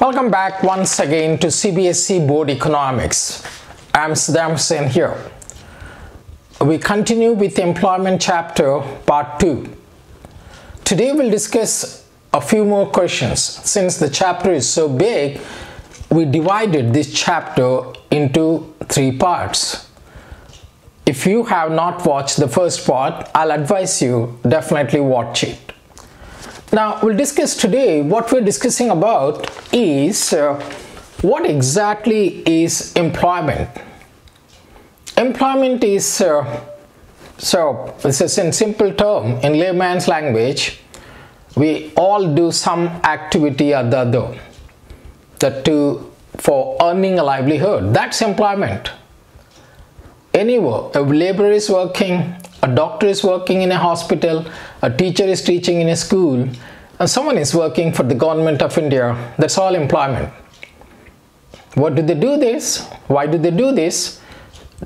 Welcome back once again to CBSE Board Economics. I'm Saddam Hussain here. We continue with the employment chapter part 2. Today we'll discuss a few more questions. Since the chapter is so big, we divided this chapter into three parts. If you have not watched the first part, I'll advise you definitely watch it. Now we'll discuss today what we're discussing about is uh, what exactly is employment. Employment is uh, so this is in simple term in layman's language we all do some activity or the other. That to for earning a livelihood. That's employment. Anywhere a laborer is working a doctor is working in a hospital, a teacher is teaching in a school, and someone is working for the government of India. That's all employment. What do they do this? Why do they do this?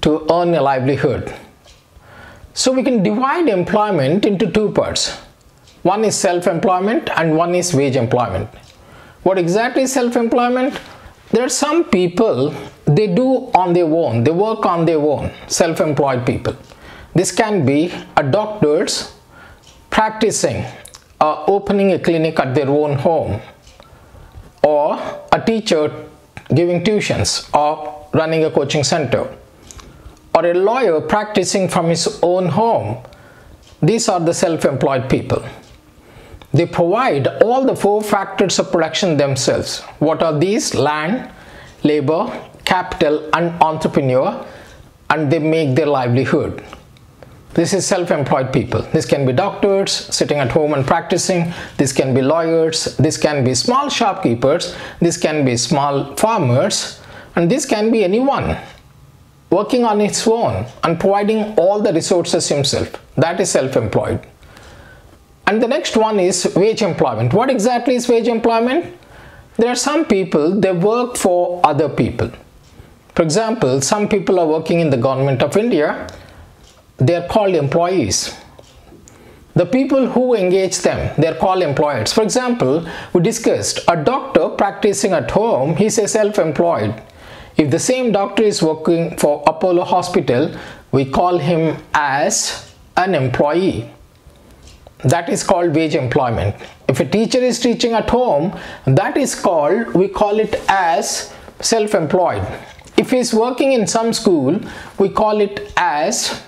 To earn a livelihood. So we can divide employment into two parts. One is self-employment and one is wage employment. What exactly is self-employment? There are some people, they do on their own, they work on their own, self-employed people. This can be a doctor's practicing uh, opening a clinic at their own home or a teacher giving tuitions or running a coaching center or a lawyer practicing from his own home. These are the self-employed people. They provide all the four factors of production themselves. What are these? Land, labor, capital and entrepreneur and they make their livelihood. This is self-employed people. This can be doctors sitting at home and practicing. This can be lawyers. This can be small shopkeepers. This can be small farmers. And this can be anyone working on its own and providing all the resources himself. That is self-employed. And the next one is wage employment. What exactly is wage employment? There are some people, they work for other people. For example, some people are working in the government of India they are called employees. The people who engage them they are called employers. For example we discussed a doctor practicing at home he's a self-employed. If the same doctor is working for apollo hospital we call him as an employee. That is called wage employment. If a teacher is teaching at home that is called we call it as self-employed. If he is working in some school we call it as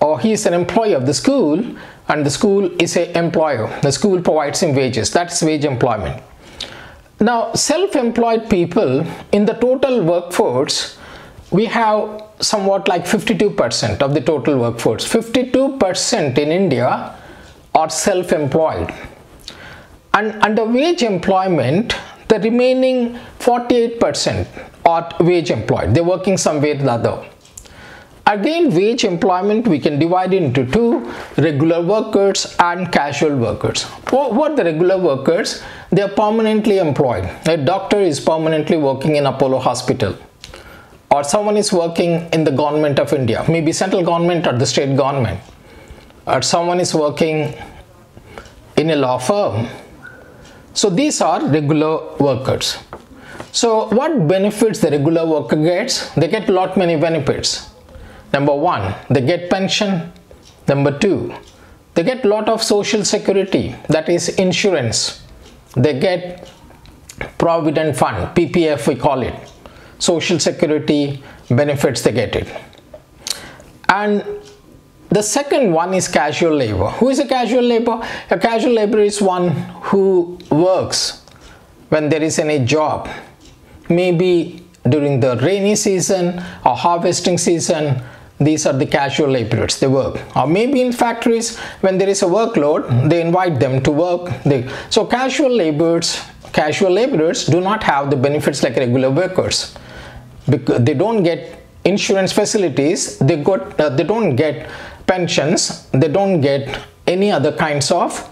or he is an employee of the school and the school is an employer. The school provides him wages. That's wage employment. Now, self-employed people in the total workforce, we have somewhat like 52% of the total workforce. 52% in India are self-employed. And under wage employment, the remaining 48% are wage employed. They're working somewhere or the other. Again, wage employment we can divide into two, regular workers and casual workers. What the regular workers? They are permanently employed. A doctor is permanently working in Apollo Hospital or someone is working in the government of India, maybe central government or the state government or someone is working in a law firm. So these are regular workers. So what benefits the regular worker gets? They get a lot many benefits Number one, they get pension. Number two, they get lot of social security, that is insurance. They get provident fund, PPF we call it. Social security benefits they get it. And the second one is casual labor. Who is a casual labor? A casual labor is one who works when there is any job. Maybe during the rainy season or harvesting season these are the casual laborers they work. Or maybe in factories when there is a workload they invite them to work. They, so casual laborers casual laborers do not have the benefits like regular workers. Because they don't get insurance facilities they got uh, they don't get pensions they don't get any other kinds of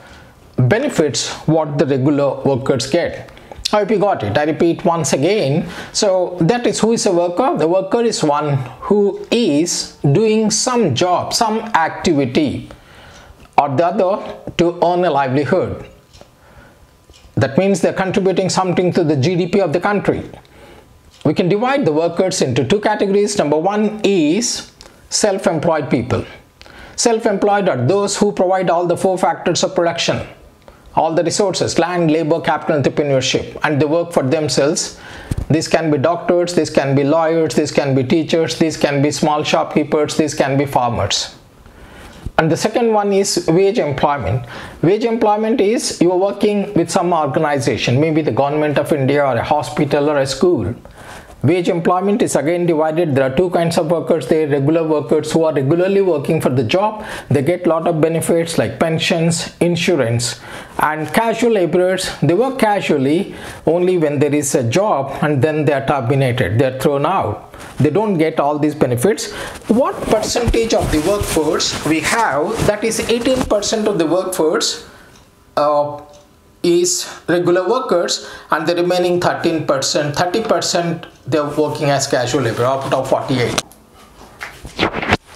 benefits what the regular workers get I hope you got it. I repeat once again. So that is who is a worker? The worker is one who is doing some job, some activity or the other to earn a livelihood. That means they're contributing something to the GDP of the country. We can divide the workers into two categories. Number one is self-employed people. Self-employed are those who provide all the four factors of production, all the resources, land, labor, capital, entrepreneurship, and they work for themselves. This can be doctors, this can be lawyers, this can be teachers, this can be small shopkeepers, this can be farmers. And the second one is wage employment. Wage employment is you are working with some organization maybe the government of india or a hospital or a school Wage employment is again divided. There are two kinds of workers. There are regular workers who are regularly working for the job. They get lot of benefits like pensions, insurance and casual laborers. They work casually only when there is a job and then they are terminated. They are thrown out. They don't get all these benefits. What percentage of the workforce we have that is 18% of the workforce uh, is regular workers and the remaining 13%, 30% they're working as casual labor out of 48.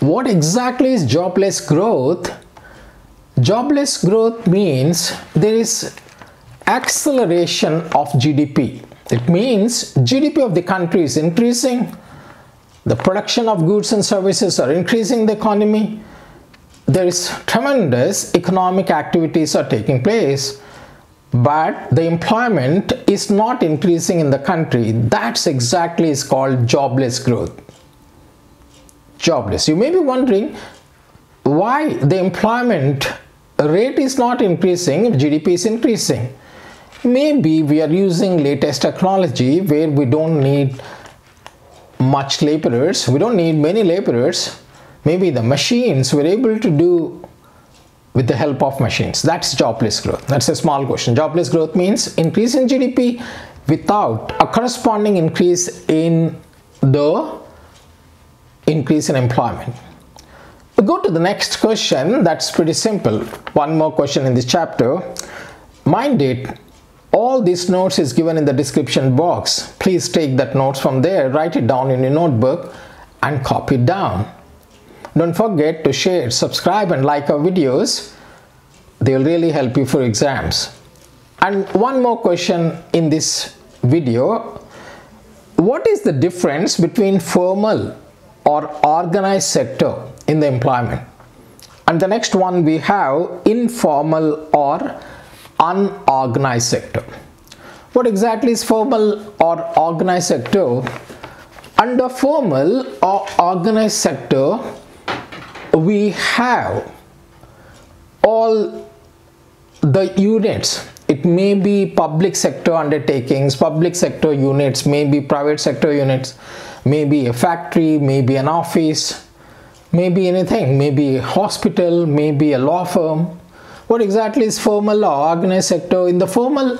What exactly is jobless growth? Jobless growth means there is acceleration of GDP. It means GDP of the country is increasing, the production of goods and services are increasing the economy, there is tremendous economic activities are taking place but the employment is not increasing in the country. That's exactly is called jobless growth. Jobless. You may be wondering why the employment rate is not increasing gdp is increasing. Maybe we are using latest technology where we don't need much laborers. We don't need many laborers. Maybe the machines were able to do with the help of machines. That's jobless growth. That's a small question. Jobless growth means increase in GDP without a corresponding increase in the increase in employment. We go to the next question. That's pretty simple. One more question in this chapter. Mind it, all these notes is given in the description box. Please take that notes from there, write it down in your notebook and copy it down. Don't forget to share, subscribe and like our videos. They'll really help you for exams. And one more question in this video. What is the difference between formal or organized sector in the employment? And the next one we have informal or unorganized sector. What exactly is formal or organized sector? Under formal or organized sector, we have all the units. It may be public sector undertakings public sector units maybe private sector units maybe a factory maybe an office maybe anything maybe a hospital maybe a law firm. What exactly is formal or organized sector? In the formal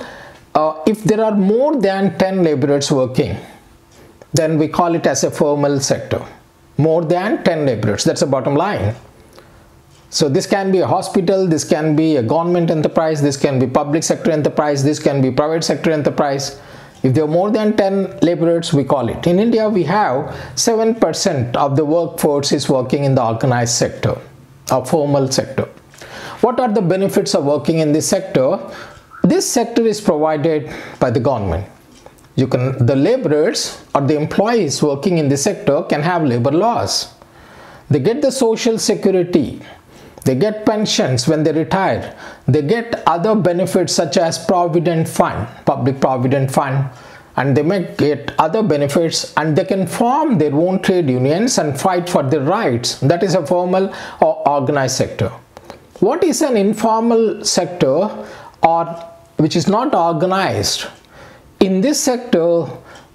uh, if there are more than 10 laborers working then we call it as a formal sector more than 10 laborers that's the bottom line. So this can be a hospital this can be a government enterprise this can be public sector enterprise this can be private sector enterprise. If there are more than 10 laborers we call it. In india we have 7% of the workforce is working in the organized sector a formal sector. What are the benefits of working in this sector? This sector is provided by the government you can the laborers or the employees working in this sector can have labor laws they get the social security. They get pensions when they retire. They get other benefits such as provident fund public provident fund and they may get other benefits and they can form their own trade unions and fight for their rights. That is a formal or organized sector. What is an informal sector or which is not organized in this sector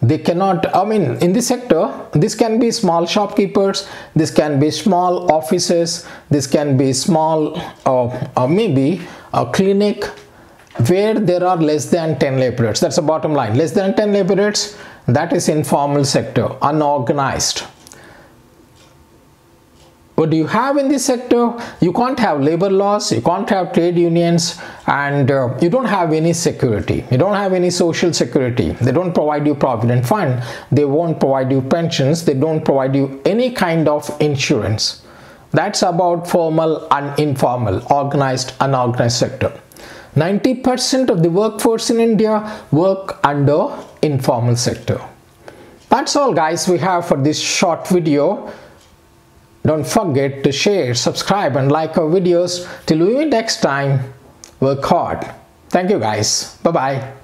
they cannot i mean in this sector this can be small shopkeepers this can be small offices this can be small uh, uh, maybe a clinic where there are less than 10 laborers. That's the bottom line. Less than 10 laborers that is informal sector unorganized what do you have in this sector? You can't have labor laws you can't have trade unions and uh, you don't have any security. You don't have any social security. They don't provide you provident fund. They won't provide you pensions. They don't provide you any kind of insurance. That's about formal and informal organized unorganized sector. 90% of the workforce in India work under informal sector. That's all guys we have for this short video. Don't forget to share, subscribe and like our videos. Till we meet next time, work hard. Thank you guys. Bye-bye.